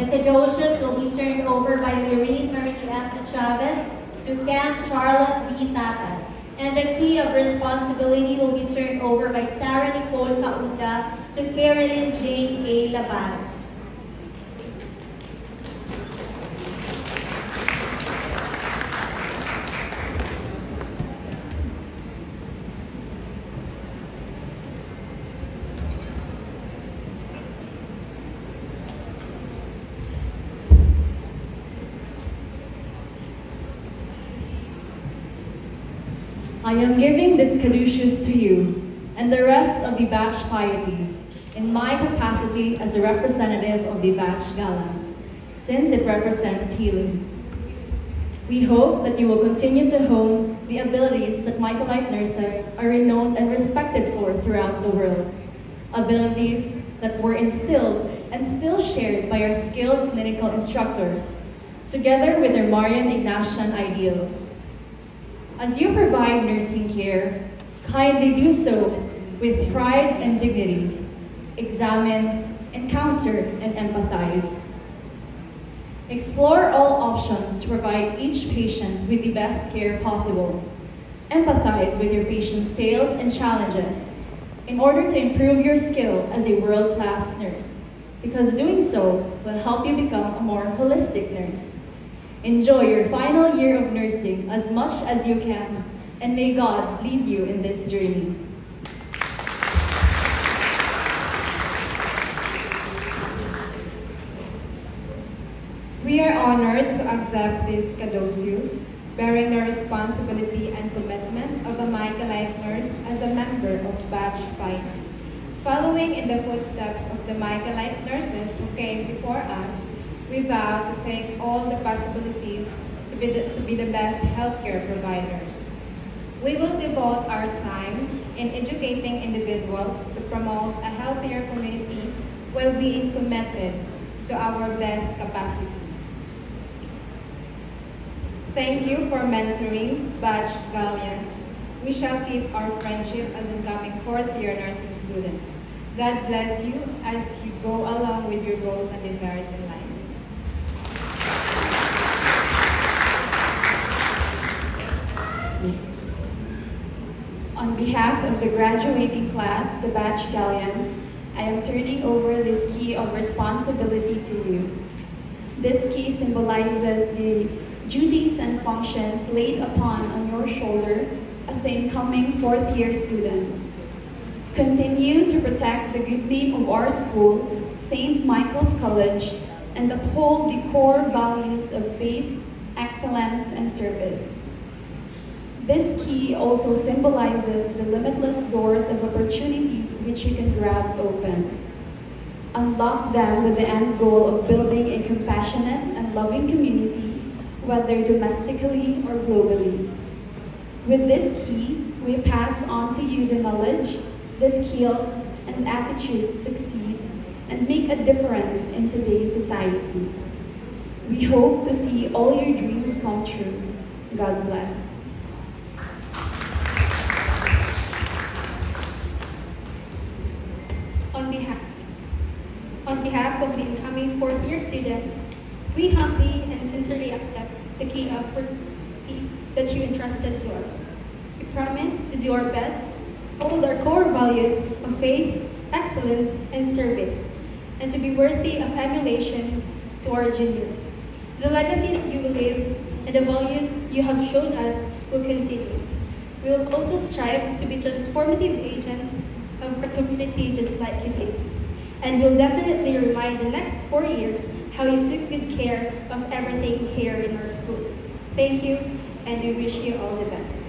The caduceus will be turned over by Lorene Marie F. Chavez to Camp Charlotte B. Tata. And the key of responsibility will be turned over by Sarah Nicole Kaunda to Carolyn Jane A. Laban. I am giving this caduceus to you and the rest of the batch piety in my capacity as a representative of the batch gallants, since it represents healing. We hope that you will continue to hone the abilities that Michaelite nurses are renowned and respected for throughout the world. Abilities that were instilled and still shared by our skilled clinical instructors, together with their Marian Ignacian ideals. As you provide nursing care, kindly do so with pride and dignity. Examine, encounter, and empathize. Explore all options to provide each patient with the best care possible. Empathize with your patient's tales and challenges in order to improve your skill as a world-class nurse, because doing so will help you become a more holistic nurse. Enjoy your final year of nursing as much as you can, and may God lead you in this journey. We are honored to accept this caduceus, bearing the responsibility and commitment of a Michaelite nurse as a member of Batch 5. Following in the footsteps of the Michaelite nurses who came before us, we vow to take all the possibilities to be the, to be the best healthcare providers. We will devote our time in educating individuals to promote a healthier community while being committed to our best capacity. Thank you for mentoring Batch Gallians. We shall keep our friendship as incoming fourth year nursing students. God bless you as you go along with your goals and desires in life. Behalf of the graduating class, the Batch Gallians, I am turning over this key of responsibility to you. This key symbolizes the duties and functions laid upon on your shoulder as the incoming fourth year student. Continue to protect the good name of our school, St. Michael's College, and uphold the core values of faith, excellence, and service. This key also symbolizes the limitless doors of opportunities which you can grab open. Unlock them with the end goal of building a compassionate and loving community, whether domestically or globally. With this key, we pass on to you the knowledge, the skills, and attitude to succeed and make a difference in today's society. We hope to see all your dreams come true. God bless. Behalf of the incoming fourth year students, we humbly and sincerely accept the key of that you entrusted to us. We promise to do our best, hold our core values of faith, excellence, and service, and to be worthy of emulation to our juniors. The legacy that you will leave and the values you have shown us will continue. We will also strive to be transformative agents of our community just like you did. And we'll definitely remind the next four years how you took good care of everything here in our school. Thank you, and we wish you all the best.